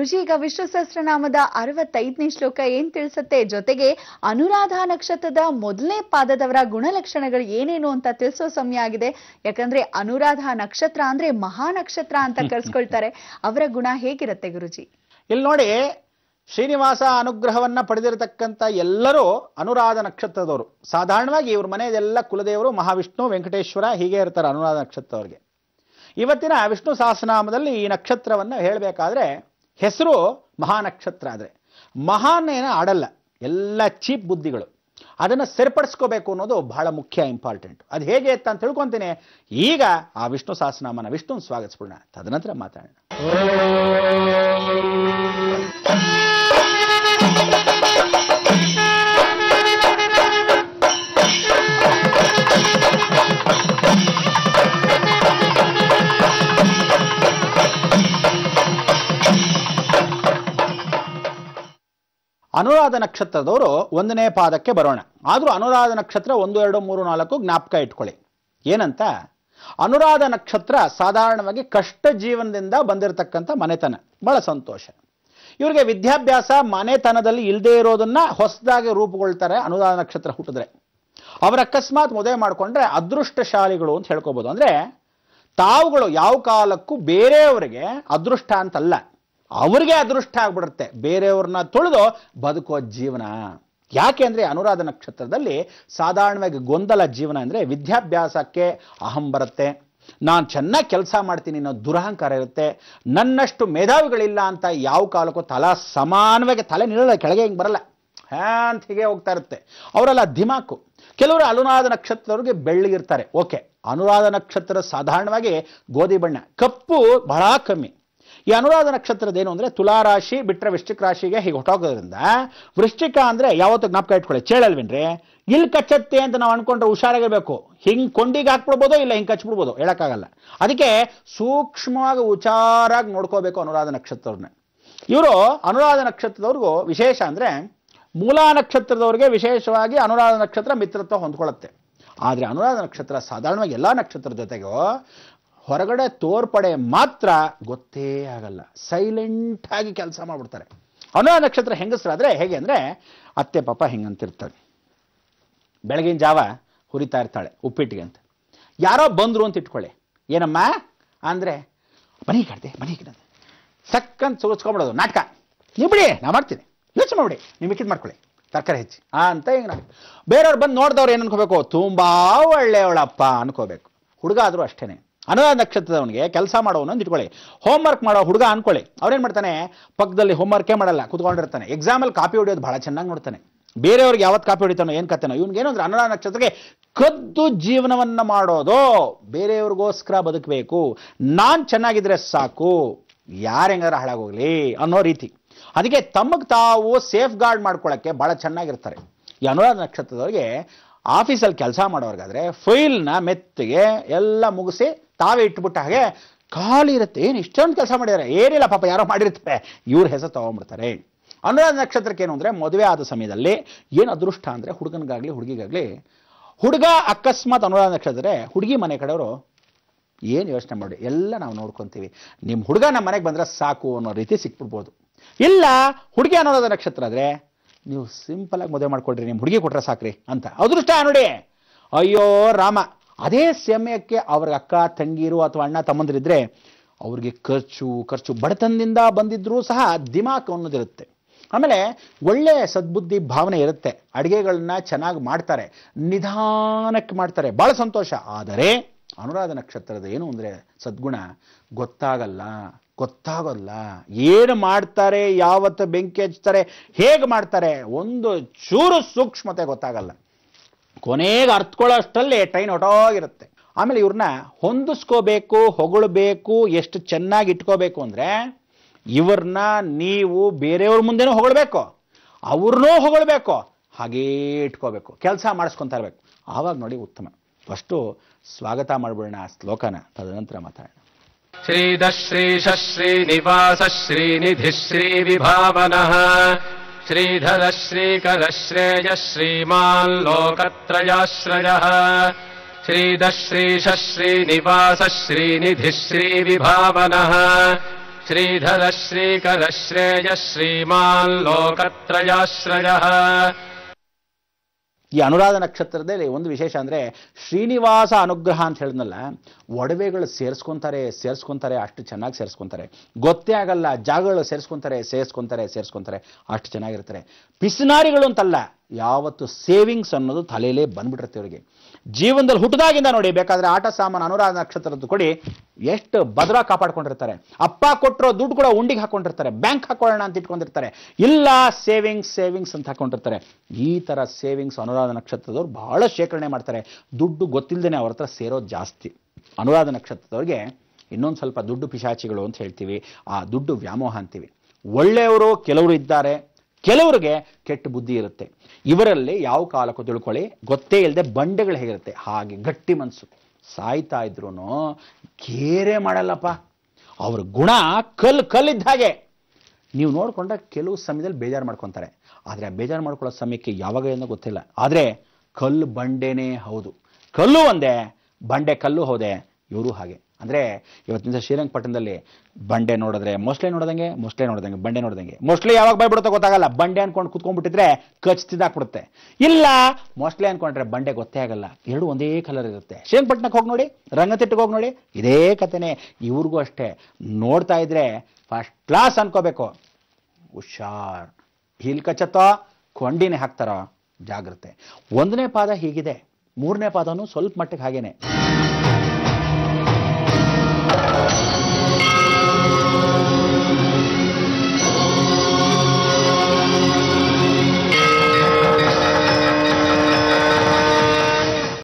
ವಿಷ್ಣು ಸಹಸ್ರನಾಮದ ಅರವತ್ತೈದನೇ ಶ್ಲೋಕ ಏನ್ ತಿಳಿಸುತ್ತೆ? ಜೊತೆಗೆ ಅನುರಾಧ ನಕ್ಷತ್ರದ ಮೊದಲನೇ ಪಾದದವರ ಗುಣಲಕ್ಷಣಗಳು ಏನೇನು ಅಂತ ತಿಳಿಸೋ ಸಮಯ ಆಗಿದೆ. ಯಾಕಂದ್ರೆ ಅನುರಾಧ ನಕ್ಷತ್ರ ಅಂದ್ರೆ ಮಹಾ ನಕ್ಷತ್ರ ಅಂತ ಕರ್ಸ್ಕೊಳ್ತಾರೆ. ಅವರ ಗುಣ ಹೇಗಿರುತ್ತೆ ಗುರುಜಿ? ಇಲ್ಲಿ ನೋಡಿ ಶ್ರೀನಿವಾಸ ಅನುಗ್ರಹವನ್ನ ಪಡೆದಿರತಕ್ಕಂಥ ಎಲ್ಲರೂ ಅನುರಾಧ ನಕ್ಷತ್ರದವರು. ಸಾಧಾರಣವಾಗಿ ಇವ್ರ ಮನೆಯದೆಲ್ಲ ಕುಲದೇವರು ಮಹಾವಿಷ್ಣು ವೆಂಕಟೇಶ್ವರ ಹೀಗೆ ಇರ್ತಾರೆ ಅನುರಾಧ ನಕ್ಷತ್ರದವ್ರಿಗೆ. ಇವತ್ತಿನ ವಿಷ್ಣು ಸಹಸ್ರನಾಮದಲ್ಲಿ ಈ ನಕ್ಷತ್ರವನ್ನು ಹೇಳಬೇಕಾದ್ರೆ ಹೆಸರು ಮಹಾನಕ್ಷತ್ರ ಆದರೆ. ಮಹಾನ್ ಏನೋ ಆಡಲ್ಲ, ಎಲ್ಲ ಚೀಪ್ ಬುದ್ಧಿಗಳು. ಅದನ್ನು ಸರಿಪಡಿಸ್ಕೋಬೇಕು ಅನ್ನೋದು ಬಹಳ ಮುಖ್ಯ ಇಂಪಾರ್ಟೆಂಟ್ ಅದು ಹೇಗೆ ಅಂತ ತಿಳ್ಕೊಂತೀನಿ. ಈಗ ಆ ವಿಷ್ಣು ಸಹಸ್ರನಾಮನ ವಿಷ್ಣು ಸ್ವಾಗತಿಸ್ಬಿಡೋಣ ತದನಂತರ ಮಾತಾಡೋಣ. ಅನುರಾಧ ನಕ್ಷತ್ರದವರು ಒಂದನೇ ಪಾದಕ್ಕೆ ಬರೋಣ. ಆದರೂ ಅನುರಾಧ ನಕ್ಷತ್ರ ಒಂದು, ಎರಡು, ಮೂರು, ನಾಲ್ಕು ಜ್ಞಾಪಕ ಇಟ್ಕೊಳ್ಳಿ. ಏನಂತ? ಅನುರಾಧ ನಕ್ಷತ್ರ ಸಾಧಾರಣವಾಗಿ ಕಷ್ಟ ಜೀವನದಿಂದ ಬಂದಿರತಕ್ಕಂಥ ಮನೆತನ. ಬಹಳ ಸಂತೋಷ. ಇವರಿಗೆ ವಿದ್ಯಾಭ್ಯಾಸ ಮನೆತನದಲ್ಲಿ ಇಲ್ಲದೇ ಇರೋದನ್ನ ಹೊಸದಾಗಿ ರೂಪುಗೊಳ್ತಾರೆ ಅನುರಾಧ ನಕ್ಷತ್ರ ಹುಟ್ಟಿದ್ರೆ. ಅವರ ಅಕಸ್ಮಾತ್ ಮದುವೆ ಮಾಡಿಕೊಂಡ್ರೆ ಅದೃಷ್ಟಶಾಲಿಗಳು ಅಂತ ಹೇಳ್ಕೋಬೋದು. ಅಂದ್ರೆ ತಾವುಗಳು ಯಾವ ಕಾಲಕ್ಕೂ ಬೇರೆಯವರಿಗೆ ಅದೃಷ್ಟ ಅಂತಲ್ಲ. ಅವ್ರಿಗೆ ಅದೃಷ್ಟ ಆಗ್ಬಿಡುತ್ತೆ. ಬೇರೆಯವ್ರನ್ನ ತುಳಿದು ಬದುಕೋ ಜೀವನ. ಯಾಕೆ ಅಂದರೆ ಅನುರಾಧ ನಕ್ಷತ್ರದಲ್ಲಿ ಸಾಧಾರಣವಾಗಿ ಗೊಂದಲ ಜೀವನ ಅಂದರೆ ವಿದ್ಯಾಭ್ಯಾಸಕ್ಕೆ ಅಹಂ ಬರುತ್ತೆ. ನಾನು ಚೆನ್ನಾಗಿ ಕೆಲಸ ಮಾಡ್ತೀನಿ ಅನ್ನೋ ದುರಹಂಕಾರ ಇರುತ್ತೆ. ನನ್ನಷ್ಟು ಮೇಧಾವಿಗಳಿಲ್ಲ ಅಂತ ಯಾವ ಕಾಲಕ್ಕೂ ತಲಾ ಸಮಾನವಾಗಿ ತಲೆ ನಿಲ್ಲಲ್ಲ ಕೆಳಗೆ ಹಿಂಗೆ ಬರಲ್ಲ. ಹ್ಯಾಂತ ಹೀಗೆ ಹೋಗ್ತಾ ಇರುತ್ತೆ. ಅವರೆಲ್ಲ ಧಿಮಾಕು ಕೆಲವರು ಅನುರಾಧ ನಕ್ಷತ್ರವ್ರಿಗೆ ಬೆಳ್ಳಗಿರ್ತಾರೆ ಓಕೆ, ಅನುರಾಧ ನಕ್ಷತ್ರ ಸಾಧಾರಣವಾಗಿ ಗೋಧಿ ಬಣ್ಣ. ಕಪ್ಪು ಬಹಳ ಕಮ್ಮಿ. ಈ ಅನುರಾಧ ನಕ್ಷತ್ರದ ಏನು ಅಂದ್ರೆ ತುಲಾರಾಶಿ ಬಿಟ್ಟರೆ ವೃಶ್ಚಿಕ ರಾಶಿಗೆ ಹೀಗೆ ಹೊಟ್ಟೋಗೋದ್ರಿಂದ ವೃಶ್ಚಿಕ ಅಂದ್ರೆ ಯಾವತ್ತು ಜ್ಞಾಪಕ ಇಟ್ಕೊಳ್ಳಿ, ಚೇಳಲ್ವೇನ್ರಿ? ಇಲ್ಲಿ ಕಚ್ಚತ್ತೆ ಅಂತ ನಾವು ಅನ್ಕೊಂಡ್ರೆ ಹುಷಾರಾಗಿರ್ಬೇಕು. ಹಿಂಗೆ ಕೊಂಡಿಗೆ ಹಾಕ್ಬಿಡ್ಬೋದು, ಇಲ್ಲ ಹಿಂಗೆ ಕಚ್ಬಿಡ್ಬೋದು, ಹೇಳೋಕ್ಕಾಗಲ್ಲ. ಅದಕ್ಕೆ ಸೂಕ್ಷ್ಮವಾಗಿ ಉಚಾರಾಗಿ ನೋಡ್ಕೋಬೇಕು ಅನುರಾಧ ನಕ್ಷತ್ರವ್ರನ್ನ. ಇವರು ಅನುರಾಧ ನಕ್ಷತ್ರದವ್ರಿಗೂ ವಿಶೇಷ ಅಂದ್ರೆ ಮೂಲಾ ನಕ್ಷತ್ರದವ್ರಿಗೆ ವಿಶೇಷವಾಗಿ ಅನುರಾಧ ನಕ್ಷತ್ರ ಮಿತ್ರತ್ವ ಹೊಂದ್ಕೊಳ್ಳುತ್ತೆ. ಆದರೆ ಅನುರಾಧ ನಕ್ಷತ್ರ ಸಾಧಾರಣವಾಗಿ ಎಲ್ಲ ನಕ್ಷತ್ರದ ಜೊತೆಗೂ ಹೊರಗಡೆ ತೋರ್ಪಡೆ ಮಾತ್ರ ಗೊತ್ತೇ ಆಗಲ್ಲ. ಸೈಲೆಂಟ್ ಆಗಿ ಕೆಲಸ ಮಾಡ್ಬಿಡ್ತಾರೆ. ಅನುರಾಧ ನಕ್ಷತ್ರ ಹೆಂಗಸ್ರಾದ್ರೆ ಹೇಗೆ ಅಂದ್ರೆ, ಅತ್ತೆ ಪಾಪ ಹೆಂಗಂತಿರ್ತಾರೆ. ಬೆಳಗಿನ ಜಾವ ಹುರಿತಾ ಇರ್ತಾಳೆ ಉಪ್ಪಿಟ್ಟಿಗೆ ಅಂತ. ಯಾರೋ ಬಂದರು ಅಂತ ಇಟ್ಕೊಳ್ಳಿ. ಏನಮ್ಮ? ಅಂದ್ರೆ, ಮನೆಗೆ ಕಡ್ದೆ ಮನೆಗೆ ಕಡ್ದೆ ಸಕ್ಕಂತ ಸುಗಿಸ್ಕೊಂಬಿಡೋದು ನಾಟಕ. ನೀವು ಬಿಡಿ ನಾ ಮಾಡ್ತೀನಿ. ಯೋಚನೆ ಮಾಡ್ಬಿಡಿ ನೀವು ಮಿಕ್ಕಿದ್ ಮಾಡ್ಕೊಳ್ಳಿ. ತರಕಾರಿ ಹೆಚ್ಚಿ. ಅಂತ ಹಿಂಗೆ ನಾನು ಬೇರೆಯವ್ರು ಬಂದು ನೋಡಿದವ್ರು ಏನು ಅನ್ಕೋಬೇಕು? ತುಂಬ ಒಳ್ಳೆಯವಳಪ್ಪ ಅನ್ಕೋಬೇಕು. ಹುಡುಗ ಆದರೂ ಅಷ್ಟೇನೆ. ಅನುರಾಧ ನಕ್ಷತ್ರದವನಿಗೆ ಕೆಲಸ ಮಾಡೋನು ಅಂತ ಇಟ್ಕೊಳ್ಳಿ. ಹೋಮ್ವರ್ಕ್ ಮಾಡೋ ಹುಡುಗ ಅನ್ಕೊಳ್ಳಿ. ಅವ್ರೇನು ಮಾಡ್ತಾನೆ? ಪಕ್ಕದಲ್ಲಿ ಹೋಮ್ವರ್ಕೇ ಮಾಡಲ್ಲ, ಕೂತ್ಕೊಂಡಿರ್ತಾನೆ. ಎಕ್ಸಾಮಲ್ಲಿ ಕಾಪಿ ಹೊಡಿಯೋದು ಭಾಳ ಚೆನ್ನಾಗಿ ನೋಡ್ತಾನೆ. ಬೇರೆಯವ್ರಿಗೆ ಯಾವತ್ತು ಕಾಪಿ ಹೊಡಿತಾನೋ ಏನು ಕತ್ತೇನೋ ಇವ್ನಿಗೆ ಏನು ಅಂದ್ರೆ ಅನುರಾಧ ನಕ್ಷತ್ರಕ್ಕೆ ಕದ್ದು ಜೀವನವನ್ನು ಮಾಡೋದು. ಬೇರೆಯವ್ರಿಗೋಸ್ಕರ ಬದುಕಬೇಕು. ನಾನು ಚೆನ್ನಾಗಿದ್ರೆ ಸಾಕು. ಯಾರು ಹೆಂಗಾರ ಹಾಳಾಗೋಗ್ಲಿ ಅನ್ನೋ ರೀತಿ. ಅದಕ್ಕೆ ತಮಗೆ ತಾವು ಸೇಫ್ ಗಾರ್ಡ್ ಮಾಡ್ಕೊಳ್ಳೋಕ್ಕೆ ಭಾಳ ಚೆನ್ನಾಗಿರ್ತಾರೆ. ಈ ಅನುರಾಧ ನಕ್ಷತ್ರದವ್ರಿಗೆ ಆಫೀಸಲ್ಲಿ ಕೆಲಸ ಮಾಡೋರ್ಗಾದ್ರೆ ಫೈಲ್ನ ಮೆತ್ತಿಗೆ ಎಲ್ಲ ಮುಗಿಸಿ ತಾವೇ ಇಟ್ಬಿಟ್ಟ ಹಾಗೆ ಖಾಲಿ ಇರುತ್ತೆ. ಏನು ಇಷ್ಟೊಂದು ಕೆಲಸ ಮಾಡ್ಯಾರ? ಏನಿಲ್ಲ ಪಾಪ, ಯಾರೋ ಮಾಡಿರ್ತಾರೆ. ಇವ್ರ ಹೆಸರು ತಗೊಂಡ್ಬಿಡ್ತಾರೆ. ಅನುರಾಧ ನಕ್ಷತ್ರಕ್ಕೆ ಏನು ಅಂದರೆ ಮದುವೆ ಆದ ಸಮಯದಲ್ಲಿ ಏನು ಅದೃಷ್ಟ ಅಂದರೆ ಹುಡುಗನಿಗಾಗಲಿ, ಹುಡುಗಿಗಾಗಲಿ, ಹುಡುಗ ಅಕಸ್ಮಾತ್ ಅನುರಾಧ ನಕ್ಷತ್ರ ಹುಡುಗಿ ಮನೆ ಕಡೆಯವರು ಏನು ಯೋಚನೆ ಮಾಡಿ? ಎಲ್ಲ ನಾವು ನೋಡ್ಕೊತೀವಿ. ನಿಮ್ಮ ಹುಡುಗ ನಮ್ಮ ಮನೆಗೆ ಬಂದರೆ ಸಾಕು ಅನ್ನೋ ರೀತಿ ಸಿಕ್ಬಿಡ್ಬೋದು. ಇಲ್ಲ, ಹುಡುಗಿ ಅನುರಾಧ ನಕ್ಷತ್ರ ಆದರೆ ನೀವು ಸಿಂಪಲ್ ಆಗಿ ಮದುವೆ ಮಾಡ್ಕೊಳ್ರಿ ನಿಮ್ಮ ಹುಡುಗಿ ಕೊಟ್ಟರೆ ಸಾಕ್ರಿ ಅಂತ. ಅದೃಷ್ಟ ನೋಡಿ. ಅಯ್ಯೋ, ರಾಮ. ಅದೇ ಸಮಯಕ್ಕೆ ಅವ್ರಿಗೆ ಅಕ್ಕ, ತಂಗಿರು ಅಥವಾ ಅಣ್ಣ, ತಮ್ಮಂದಿರಿದ್ರೆ ಅವ್ರಿಗೆ ಖರ್ಚು ಖರ್ಚು ಬಡತನದಿಂದ ಬಂದಿದ್ರೂ ಸಹ ದಿಮಾಕ್ ಅನ್ನೋದಿರುತ್ತೆ ಆಮೇಲೆ ಒಳ್ಳೆ ಸದ್ಬುದ್ಧಿ ಭಾವನೆ ಇರುತ್ತೆ. ಅಡುಗೆಗಳನ್ನ ಚೆನ್ನಾಗಿ ಮಾಡ್ತಾರೆ. ನಿಧಾನಕ್ಕೆ ಮಾಡ್ತಾರೆ. ಭಾಳ ಸಂತೋಷ. ಆದರೆ ಅನುರಾಧ ನಕ್ಷತ್ರದ ಏನು ಅಂದರೆ ಸದ್ಗುಣ? ಗೊತ್ತಾಗಲ್ಲ. ಗೊತ್ತಾಗಲ್ಲ. ಏನು ಮಾಡ್ತಾರೆ? ಯಾವತ್ತು ಬೆಂಕಿ ಹಚ್ತಾರೆ? ಹೇಗೆ ಮಾಡ್ತಾರೆ? ಒಂದು ಚೂರು ಸೂಕ್ಷ್ಮತೆ ಗೊತ್ತಾಗಲ್ಲ. ಕೊನೆಗೆ ಅರ್ಥಕೊಳ್ಳೋ ಅಷ್ಟರಲ್ಲಿ ಟ್ರೈನ್ ಹೊಟ್ಟೋಗಿರುತ್ತೆ ಆಮೇಲೆ ಇವ್ರನ್ನ ಹೊಂದಿಸ್ಕೋಬೇಕು ಹೊಗಳಬೇಕು ಎಷ್ಟು ಚೆನ್ನಾಗಿ ಇಟ್ಕೋಬೇಕು ಅಂದರೆ ಇವ್ರನ್ನ ನೀವು ಬೇರೆಯವ್ರ ಮುಂದೆನೂ ಹೊಗಳಬೇಕು ಅವ್ರನ್ನೂ ಹೊಗಳಬೇಕು ಹಾಗೇ ಇಟ್ಕೋಬೇಕು ಕೆಲಸ ಮಾಡಿಸ್ಕೊತಾ ಇರಬೇಕು ಆವಾಗ ನೋಡಿ ಉತ್ತಮ ಫಸ್ಟು ಸ್ವಾಗತ ಮಾಡ್ಬಿಡೋಣ ಆ ಶ್ಲೋಕನ ತದನಂತರ ಮಾತಾಡೋಣ श्रीदश्रीशः श्रीधर श्रीकरश्रेयः श्रीमाल्लोकत्रयाश्रयः श्रीध्रीश्रीनिवासश्रीनिधि श्रीविभावनः श्रीधर श्रीमाल्लोकत्रयाश्रयः ಈ ಅನುರಾಧ ನಕ್ಷತ್ರದಲ್ಲಿ ಒಂದು ವಿಶೇಷ ಅಂದರೆ ಶ್ರೀನಿವಾಸ ಅನುಗ್ರಹ ಅಂತ ಹೇಳಿದ್ನಲ್ಲ, ಒಡವೆಗಳು ಸೇರಿಸ್ಕೊತಾರೆ ಸೇರಿಸ್ಕೊತಾರೆ, ಅಷ್ಟು ಚೆನ್ನಾಗಿ ಸೇರಿಸ್ಕೊತಾರೆ. ಗೊತ್ತೇ ಆಗಲ್ಲ, ಜಾಗಗಳು ಸೇರಿಸ್ಕೊತಾರೆ ಸೇರಿಸ್ಕೊತಾರೆ ಸೇರಿಸ್ಕೊತಾರೆ, ಅಷ್ಟು ಚೆನ್ನಾಗಿರ್ತಾರೆ. ಪಿಸ್ನಾರಿಗಳು ಅಂತಲ್ಲ, ಯಾವತ್ತು ಸೇವಿಂಗ್ಸ್ ಅನ್ನೋದು ತಲೆಯಲ್ಲೇ ಬಂದ್ಬಿಟ್ಟಿರುತ್ತೆ ಅವರಿಗೆ ಜೀವನದಲ್ಲಿ ಹುಟ್ಟದಾಗಿಂದ ನೋಡಿ, ಬೇಕಾದ್ರೆ ಆಟ ಸಾಮಾನು, ಅನುರಾಧ ನಕ್ಷತ್ರದ್ದು ಕೊಡಿ, ಎಷ್ಟು ಭದ್ರ ಕಾಪಾಡ್ಕೊಂಡಿರ್ತಾರೆ. ಅಪ್ಪ ಕೊಟ್ಟರೋ ದುಡ್ಡು ಕೂಡ ಉಂಡಿಗೆ ಹಾಕೊಂಡಿರ್ತಾರೆ, ಬ್ಯಾಂಕ್ ಹಾಕೊಳ್ಳೋಣ ಅಂತ ಇಟ್ಕೊಂಡಿರ್ತಾರೆ. ಇಲ್ಲ, ಸೇವಿಂಗ್ಸ್ ಸೇವಿಂಗ್ಸ್ ಅಂತ ಹಾಕೊಂಡಿರ್ತಾರೆ. ಈ ತರ ಸೇವಿಂಗ್ಸ್ ಅನುರಾಧ ನಕ್ಷತ್ರದವ್ರು ಬಹಳ ಶೇಖರಣೆ ಮಾಡ್ತಾರೆ. ದುಡ್ಡು ಗೊತ್ತಿಲ್ಲದೇನೆ ಅವ್ರ ಹತ್ರ ಸೇರೋದು ಜಾಸ್ತಿ. ಅನುರಾಧ ನಕ್ಷತ್ರದವ್ರಿಗೆ ಇನ್ನೊಂದು ಸ್ವಲ್ಪ ದುಡ್ಡು ಪಿಶಾಚಿಗಳು ಅಂತ ಹೇಳ್ತೀವಿ. ಆ ದುಡ್ಡು ವ್ಯಾಮೋಹ ಅಂತೀವಿ. ಒಳ್ಳೆಯವರು ಕೆಲವರು ಇದ್ದಾರೆ. ಕೆಲವರಿಗೆ ಕೆಟ್ಟ ಬುದ್ಧಿ ಇರುತ್ತೆ. ಇವರಲ್ಲಿ ಯಾವ ಕಾಲಕ್ಕೂ ತಿಳ್ಕೊಳ್ಳಿ. ಗೊತ್ತೇ ಇಲ್ಲದೆ ಬಂಡೆಗಳು ಹೇಗಿರುತ್ತೆ. ಹಾಗೆ ಗಟ್ಟಿ ಮನಸ್ಸು ಸಾಯ್ತಾ ಇದ್ರು ಕೇರೆ ಮಾಡಲ್ಲಪ್ಪ. ಅವ್ರ ಗುಣ ಕಲ್ ಕಲ್ಲಿದ್ದ ಹಾಗೆ. ನೀವು ನೋಡ್ಕೊಂಡ್ರೆ ಕೆಲವು ಸಮಯದಲ್ಲಿ ಬೇಜಾರು ಮಾಡ್ಕೊತಾರೆ. ಆದರೆ ಆ ಬೇಜಾರು ಮಾಡ್ಕೊಳ್ಳೋ ಸಮಯಕ್ಕೆ ಯಾವಾಗ ಏನೋ ಗೊತ್ತಿಲ್ಲ. ಆದರೆ ಕಲ್ಲು ಬಂಡೆನೇ ಹೌದು. ಕಲ್ಲು ಒಂದೇ, ಬಂಡೆ ಕಲ್ಲು ಹೋದೆ. ಇವರು ಹಾಗೆ. ಅಂದರೆ ಇವತ್ತಿನ ಶ್ರೀರಂಗಪಟ್ಟಣದಲ್ಲಿ ಬಂಡೆ ನೋಡಿದ್ರೆ ಮೋಸ್ಟ್ಲಿ ನೋಡ್ದಂಗೆ ಮೊಸಳೆ ನೋಡ್ದಂಗೆ, ಬಂಡೆ ನೋಡ್ದಂಗೆ. ಮೊಸಳೆ ಯಾವಾಗ ಬಾಯ್ಬಿಡುತ್ತೋ ಗೊತ್ತಾಗಲ್ಲ. ಬಂಡೆ ಅನ್ಕೊಂಡು ಕುತ್ಕೊಂಡ್ಬಿಟ್ಟಿದ್ರೆ ಕೊಡುತ್ತೆ ಇಲ್ಲ, ಮೋಸ್ಟ್ಲಿ ಅನ್ಕೊಂಡ್ರೆ ಬಂಡೆ ಗೊತ್ತೇ ಆಗಲ್ಲ. ಎರಡು ಒಂದೇ ಕಲರ್ ಇರುತ್ತೆ. ಶ್ರೀರಂಗಪಟ್ಟಣಕ್ಕೆ ಹೋಗಿ ನೋಡಿ ರಂಗತಿಟ್ಟಿಗೆ ಹೋಗಿ ನೋಡಿ, ಇದೇ ಕಥೆನೇ ಇವ್ರಿಗೂ ಅಷ್ಟೇ. ನೋಡ್ತಾ ಇದ್ರೆ ಫಸ್ಟ್ ಕ್ಲಾಸ್ ಅನ್ಕೋಬೇಕು. ಹುಷಾರ್. ಹೀಲ್ ಕಚ್ಚತ್ತೋ, ಕೊಂಡಿನೇ ಹಾಕ್ತಾರೋ, ಜಾಗ್ರತೆ. ಒಂದನೇ ಪಾದ ಹೀಗಿದೆ. ಮೂರನೇ ಪಾದನೂ ಸ್ವಲ್ಪ ಮಟ್ಟಿಗೆ ಹಾಗೇನೆ.